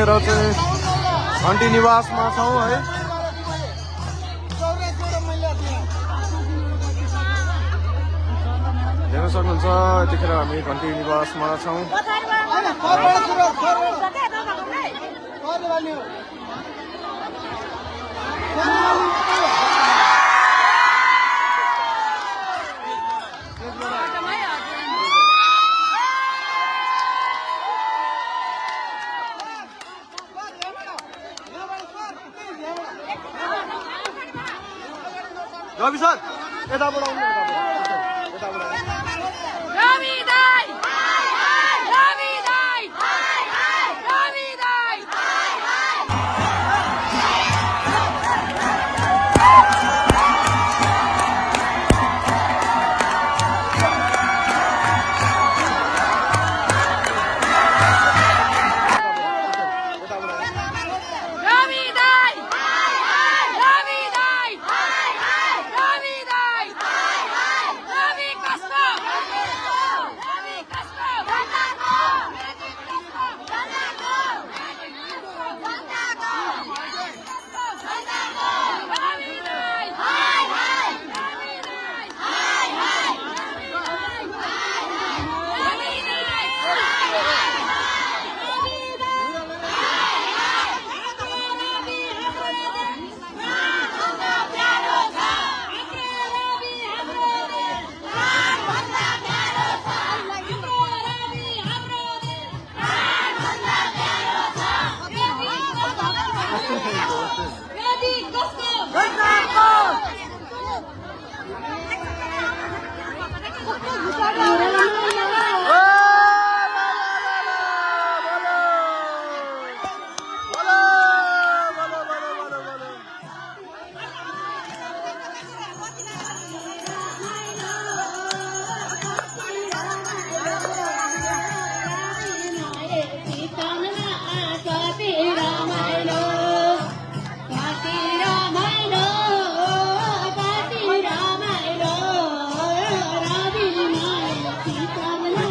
यतिखेर चाहिँ घन्टी निवासमा छौँ है। हेर्न सक्नुहुन्छ यतिखेर हामी घन्टी निवासमा छौँ। 涙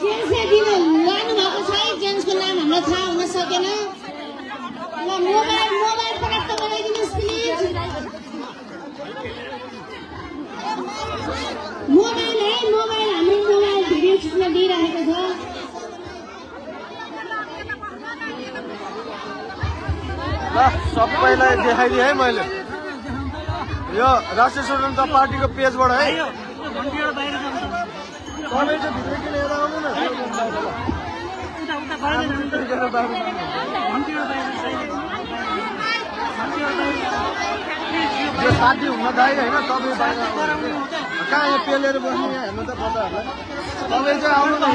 जेन्ट्सले दिनु लानुभएको छ है जेन्ट्सको नाम हामीलाई थाहा हुन सकेन। ल मोबाइल मोबाइल पकाट त बनाइदिनुहोस् प्लिज मोबाइल है मोबाइल हाम्रो मोबाइल भिडियो खिच्न दिइरहेको छ। ल सबैलाई देखाइदिएँ है मैले। यो राष्ट्रिय स्वतन्त्र पार्टीको पेजबाट है। तपाईँ चाहिँ भित्र किन यता आउनु न यो साथी हुन दाइ होइन तपाईँ बाहिर। कहाँ यहाँ पेलेर बस्ने यहाँ हेर्नु त बताहरूलाई तपाईँ चाहिँ आउनु न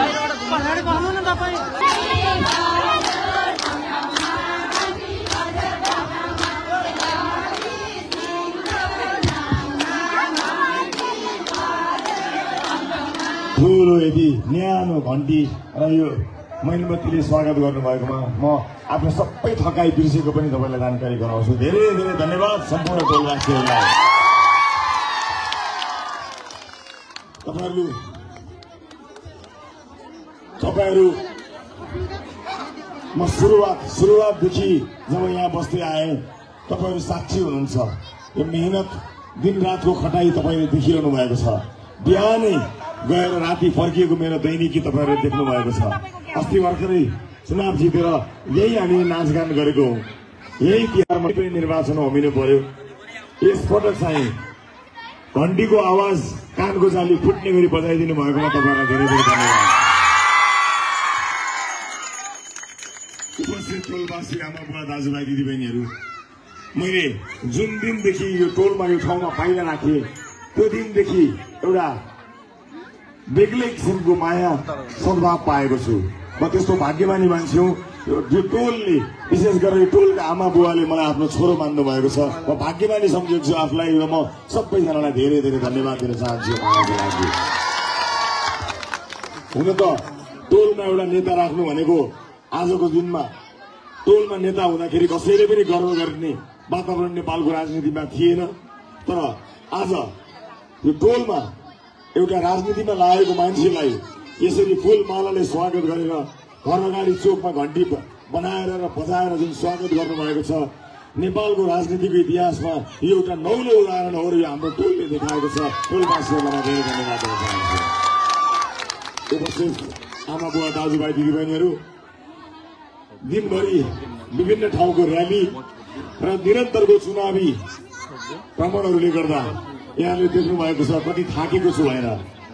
ठुलो यदि न्यानो घन्टी र यो मैनबत्तीले स्वागत गर्नुभएकोमा म आफ्नो सबै थकाइ बिर्सेको पनि तपाईँलाई जानकारी गराउँछु। धेरै धेरै धन्यवाद सम्पूर्ण टोलवासीहरूलाई तपाईँहरू तपाईँहरू म सुरुवात सुरुवातदेखि जब यहाँ बस्दै आएँ तपाईँहरू साक्षी हुनुहुन्छ। यो मेहनत दिन रातको खटाइ तपाईँले देखिरहनु भएको छ। बिहानै गएर राति फर्किएको मेरो दैनिकी तपाईँहरूले देख्नु भएको छ। अस्ति भर्खरै चुनाव जितेर यही हामी नाचगान गरेको हौँ। यही तिहारमा पनि निर्वाचन होमिनु पर्यो। यसपटक चाहिँ घन्टीको आवाज कानको जाली फुट्ने गरी बजाइदिनु भएकोमा तपाईँहरूलाई धेरै धेरै धन्यवाद। उपस्थित टोलवासी आमा बुवा दाजुभाइ दिदीबहिनीहरू मैले जुन दिनदेखि यो टोलमा यो ठाउँमा पाइला राखेँ त्यो दिनदेखि एउटा बेग्लै किसिमको माया सद्भाव पाएको छु। म त्यस्तो भाग्यमानी मान्छे हुँ। यो टोलले विशेष गरेर यो टोलका आमा बुवाले मलाई आफ्नो छोरो मान्नु भएको छ। म भाग्यमानी सम्झेको छु आफूलाई र म सबैजनालाई धेरै धेरै धन्यवाद दिन चाहन्छु लागि। हुन त टोलमा एउटा नेता राख्नु भनेको आजको दिनमा टोलमा नेता हुँदाखेरि कसैले पनि गर्व गर्ने वातावरण नेपालको राजनीतिमा थिएन। तर आज यो टोलमा एउटा राजनीतिमा लागेको मान्छेलाई यसरी फुल मालाले स्वागत गरेर घर अगाडि चोकमा घन्टी बनाएर र बजाएर जुन स्वागत गर्नुभएको छ नेपालको राजनीतिको इतिहासमा यो एउटा नौलो उदाहरण हो र यो हाम्रो टोलले देखाएको छ। टोलवासीहरूलाई धेरै धन्यवाद चाहन्छु। उपस्थित आमा बुवा दाजुभाइ दिदीबहिनीहरू दिनभरि विभिन्न ठाउँको र्याली र निरन्तरको चुनावी भ्रमणहरूले गर्दा यहाँले देख्नु भएको छ कति थाकेको छु भएर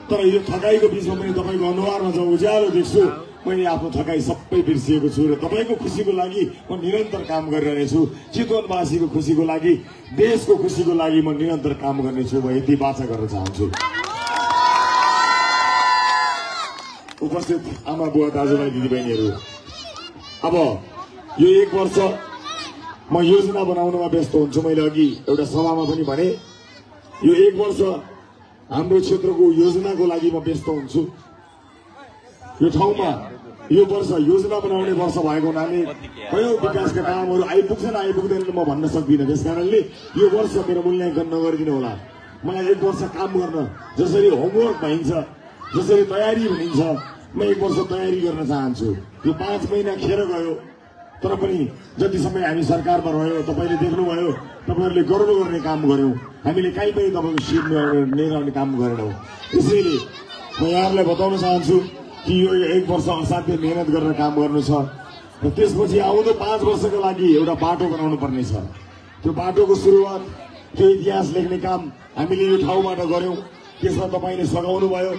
तर यो थकाइको बिचमा पनि तपाईँको अनुहारमा जब उज्यालो देख्छु मैले आफ्नो थकाइ सबै बिर्सिएको छु र तपाईँको खुसीको लागि म निरन्तर काम गरिरहेछु। चितवनवासीको खुसीको लागि देशको खुसीको लागि म निरन्तर काम गर्नेछु म यति बाचा गर्न चाहन्छु। उपस्थित आमा बुवा दाजुभाइ दिदीबहिनीहरू अब यो एक वर्ष म योजना बनाउनमा व्यस्त हुन्छु। मैले अघि एउटा सभामा पनि भने यो एक वर्ष हाम्रो क्षेत्रको योजनाको लागि म व्यस्त हुन्छु। यो ठाउँमा यो वर्ष योजना बनाउने वर्ष भएको हुनाले कयौँ विकासका कामहरू आइपुग्छन् आइपुग्दैन म भन्न सक्दिनँ। त्यस कारणले यो वर्ष मेरो मूल्याङ्कन नगरिदिनु होला। मलाई एक वर्ष काम गर्न जसरी होमवर्क भइन्छ जसरी तयारी भनिन्छ म एक वर्ष तयारी गर्न चाहन्छु। यो पाँच महिना खेर गयो तर पनि जति समय हामी सरकारमा रह्यौँ तपाईँले देख्नुभयो तपाईँहरूले गर्व गर्ने काम गर्यौँ हामीले काहीँ पनि तपाईँको सिट लिएर आउने काम गरेनौँ। त्यसैले म यहाँहरूलाई बताउन चाहन्छु कि यो एक वर्ष असाध्य मेहनत गरेर काम गर्नु छ र त्यसपछि आउँदो पाँच वर्षको लागि एउटा बाटो बनाउनु पर्ने छ। त्यो बाटोको सुरुवात त्यो इतिहास लेख्ने काम हामीले यो ठाउँबाट गऱ्यौँ। त्यसमा तपाईँले सघाउनु भयो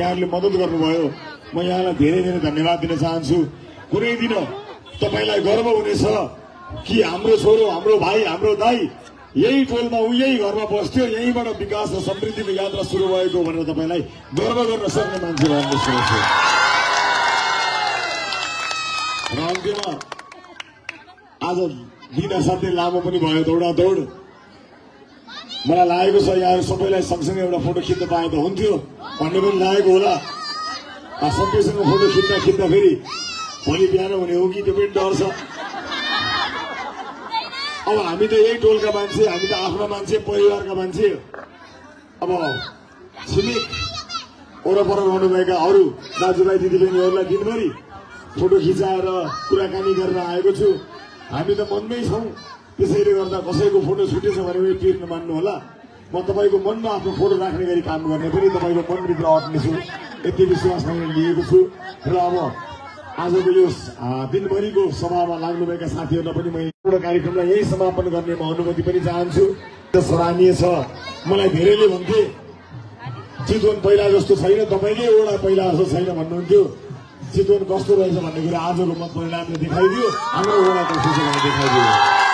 यहाँहरूले मद्दत गर्नुभयो। म यहाँलाई धेरै धेरै धन्यवाद दिन चाहन्छु। कुनै दिन तपाईँलाई गर्व हुनेछ कि हाम्रो छोरो हाम्रो भाइ हाम्रो दाई यही टोलमा ऊ यही घरमा बस्थ्यो यहीँबाट विकास र समृद्धिको यात्रा सुरु भएको भनेर तपाईँलाई गर्व गर्न सक्ने मान्छे भएको सुनेछु र अन्त्यमा आज दिन असाध्यै लामो पनि भयो दौडा दौड। मलाई लागेको छ यहाँ सबैलाई सँगसँगै एउटा फोटो खिच्न पाए त हुन्थ्यो। भन्ने पनि लागेको होला। सबैसँग फोटो खिच्दा खिच्दा फेरि भोलि बिहान हुने हो कि त्यो पनि डर छ। अब हामी त यही टोलका मान्छे हामी त आफ्नो मान्छे परिवारका मान्छे अब छिमेक वरपर रहनुभएका अरू दाजुभाइ दिदीबहिनीहरूलाई दिनभरि फोटो खिचाएर कुराकानी गरेर आएको छु। हामी त मनमै छौँ। त्यसैले गर्दा कसैको फोटो छुटेछ भने पनि पिर नमान्नु होला म तपाईँको मनमा आफ्नो फोटो राख्ने गरी काम गर्ने पनि तपाईँको मनभित्र अट्नेछु यति विश्वास मैले लिएको छु। र अब आजको यो दिनभरिको सभामा लाग्नुभएका साथीहरूलाई पनि मैले एउटा कार्यक्रमलाई यही समापन गर्ने म अनुमति पनि चाहन्छु। सराहनीय छ मलाई धेरैले भन्थे चितवन पहिला जस्तो छैन तपाईँकै एउटा पहिला जस्तो छैन भन्नुहुन्थ्यो। चितवन कस्तो रहेछ भन्ने कुरा आजको मत परिणामले देखाइदियो। हाम्रो देखाइदियो।